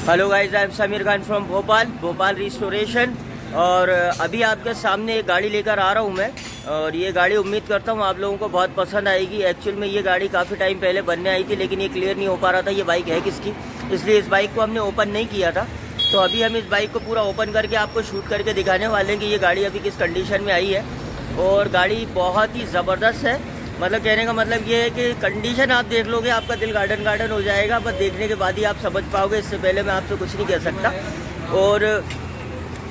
Hello guys I am Sameer Khan from Bhopal Bhopal restoration और अभी आपके सामने एक गाड़ी लेकर आ रहा हूँ मैं। और ये गाड़ी उम्मीद करता हूँ आप लोगों को बहुत पसंद आएगी। एक्चुअल में ये गाड़ी काफ़ी टाइम पहले बनने आई थी, लेकिन ये क्लियर नहीं हो पा रहा था ये बाइक है किसकी। इसलिए इस बाइक को हमने ओपन नहीं किया था। तो अभी हम इस बाइक को पूरा ओपन करके आपको शूट करके दिखाने वाले हैं कि ये गाड़ी अभी किस कंडीशन में आई है। और गाड़ी बहुत ही ज़बरदस्त है। मतलब कहने का मतलब ये है कि कंडीशन आप देख लोगे, आपका दिल गार्डन गार्डन हो जाएगा बस देखने के बाद ही आप समझ पाओगे, इससे पहले मैं आपसे कुछ नहीं कह सकता। और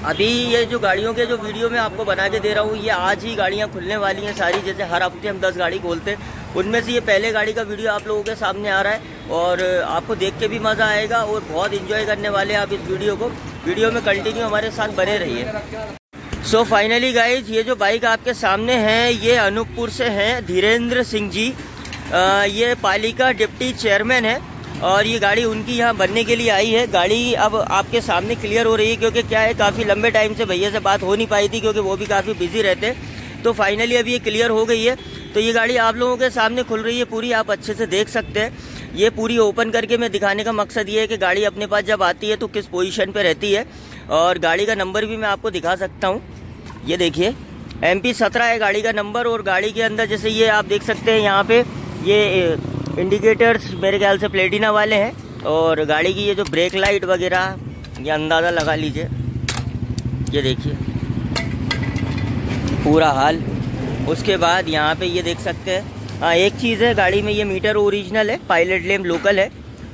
अभी ये जो गाड़ियों के जो वीडियो मैं आपको बना के दे रहा हूँ, ये आज ही गाड़ियाँ खुलने वाली हैं सारी, जैसे हर हफ़्ते हम दस गाड़ी खोलते हैं। उनमें से ये पहले गाड़ी का वीडियो आप लोगों के सामने आ रहा है, और आपको देख के भी मज़ा आएगा और बहुत इन्जॉय करने वाले हैं आप इस वीडियो को। वीडियो में कंटिन्यू हमारे साथ बने रहिए। सो फाइनली गाइज़ ये जो बाइक आपके सामने है ये अनूपपुर से हैं धीरेन्द्र सिंह जी। आ, ये पालिका डिप्टी चेयरमैन है और ये गाड़ी उनकी यहाँ बनने के लिए आई है। गाड़ी अब आपके सामने क्लियर हो रही है क्योंकि क्या है काफ़ी लंबे टाइम से भैया से बात हो नहीं पाई थी क्योंकि वो भी काफ़ी बिज़ी रहते। तो फाइनली अभी ये क्लियर हो गई है। तो ये गाड़ी आप लोगों के सामने खुल रही है पूरी आप अच्छे से देख सकते हैं। ये पूरी ओपन करके मैं दिखाने का मकसद ये है कि गाड़ी अपने पास जब आती है तो किस पोजीशन पे रहती है। और गाड़ी का नंबर भी मैं आपको दिखा सकता हूँ। ये देखिए एम पी सत्रह है गाड़ी का नंबर और गाड़ी के अंदर जैसे ये आप देख सकते हैं यहाँ पे, ये इंडिकेटर्स मेरे ख्याल से प्लेटिना वाले हैं और गाड़ी की ये जो ब्रेक लाइट वगैरह, ये अंदाज़ा लगा लीजिए। ये देखिए, पूरा हाल। उसके बाद यहाँ पे ये देख सकते हैं हाँ एक चीज़ है, गाड़ी में ये मीटर ओरिजिनल है पायलट लेम लोकल है।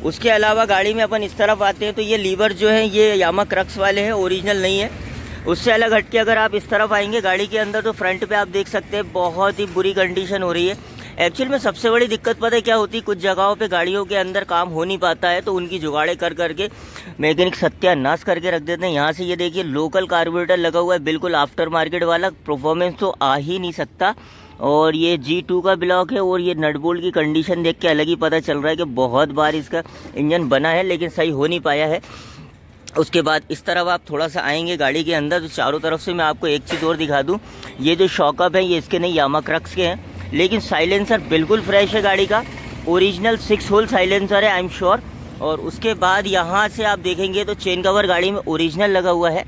उसके अलावा गाड़ी में अपन इस तरफ़ आते हैं तो ये लीवर जो है, ये यामा क्रक्स वाले हैं ओरिजिनल नहीं है। उससे अलग हटके अगर आप इस तरफ़ आएँगे गाड़ी के अंदर तो फ्रंट पे आप देख सकते हैं, बहुत ही बुरी कंडीशन हो रही है। एक्चुअल में सबसे बड़ी दिक्कत पता है क्या होती है? कुछ जगहों पे गाड़ियों के अंदर काम हो नहीं पाता है तो उनकी जुगाड़े कर, करके मैकेनिक सत्यानाश करके रख देते हैं। यहाँ से ये देखिए लोकल कार्बोरेटर लगा हुआ है, बिल्कुल आफ्टर मार्केट वाला परफॉर्मेंस तो आ ही नहीं सकता। और ये जी टू का ब्लॉक है, और ये नटबोल्ट की कंडीशन देख के अलग ही पता चल रहा है कि बहुत बार इसका इंजन बना है, लेकिन सही हो नहीं पाया है। उसके बाद इस तरफ़ आप थोड़ा सा आएँगे गाड़ी के अंदर तो चारों तरफ़ से मैं आपको एक चीज़ और दिखा दूँ। ये जो शॉकअप है, ये इसके नहीं यामा क्रक्स के हैं। लेकिन साइलेंसर बिल्कुल फ्रेश है गाड़ी का। ओरिजिनल सिक्स होल साइलेंसर है आई एम श्योर और उसके बाद यहाँ से आप देखेंगे तो चेन कवर गाड़ी में ओरिजिनल लगा हुआ है।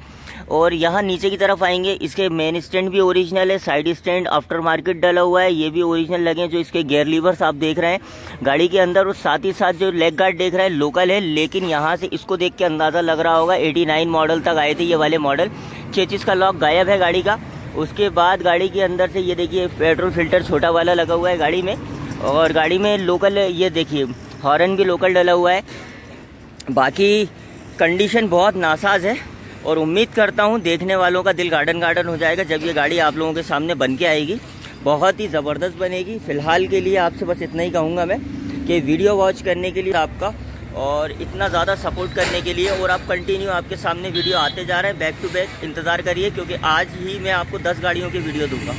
और यहाँ नीचे की तरफ़ आएँगे। इसके मेन स्टैंड भी ओरिजिनल है साइड स्टैंड आफ्टर मार्केट डला हुआ है, ये भी ओरिजिनल लगे जो इसके गेयर लीवर्स आप देख रहे हैं। गाड़ी के अंदर और साथ ही साथ जो लेग गार्ड देख रहे हैं लोकल है, लेकिन यहाँ से इसको देख के अंदाज़ा लग रहा होगा 89 मॉडल तक आए थे ये वाले मॉडल चेचिस का लॉक गायब है गाड़ी का। उसके बाद गाड़ी के अंदर से ये देखिए पेट्रोल फ़िल्टर छोटा वाला लगा हुआ है गाड़ी में। और गाड़ी में लोकल ये देखिए हॉर्न भी लोकल डला हुआ है। बाकी कंडीशन बहुत नासाज है। और उम्मीद करता हूँ देखने वालों का दिल गार्डन गार्डन हो जाएगा जब ये गाड़ी आप लोगों के सामने बन के आएगी। बहुत ही ज़बरदस्त बनेगी। फ़िलहाल के लिए आपसे बस इतना ही कहूँगा मैं कि वीडियो वॉच करने के लिए आपका और इतना ज़्यादा सपोर्ट करने के लिए और आप कंटिन्यू आपके सामने वीडियो आते जा रहे हैं। बैक टू बैक इंतज़ार करिए, क्योंकि आज ही मैं आपको 10 गाड़ियों की वीडियो दूँगा।